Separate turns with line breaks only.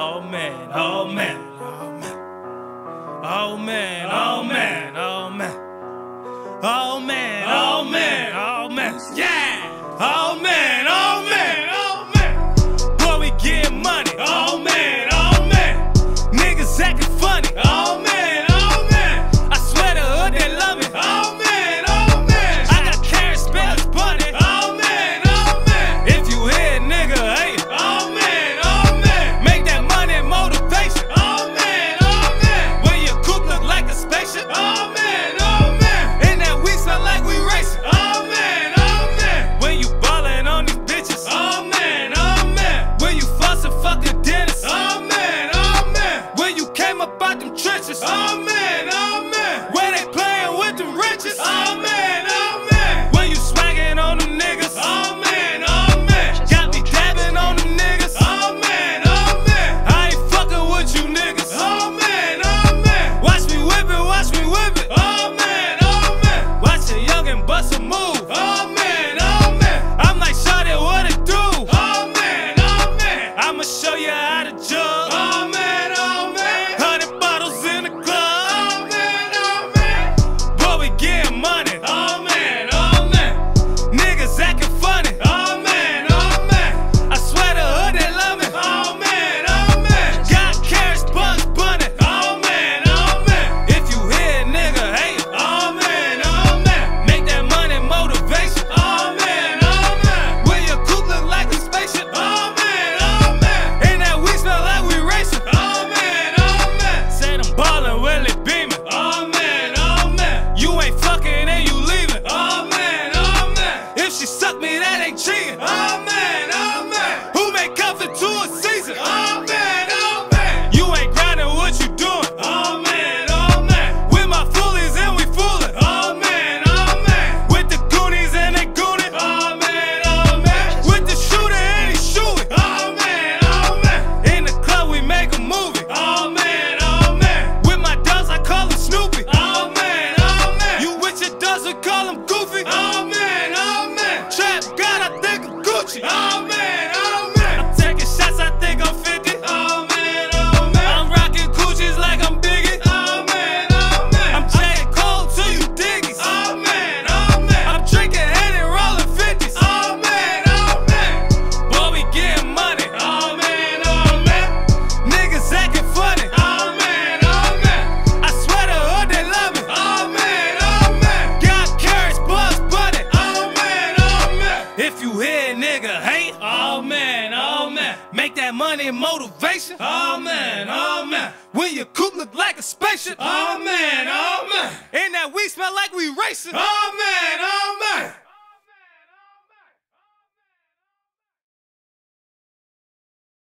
oh man, oh man, oh man. Oh man, oh man, oh man. Oh man, oh man. Yeah! Oh man! trenches. I'm me, that ain't cheating. Amen. Amen. Who make up to a season? Amen. Oh, nigga hate. Oh man, oh man. Make that money motivation. Oh man, oh man. When your coupe look like a spaceship. Oh man, oh man. And that we smell like we racing. Oh man, oh man.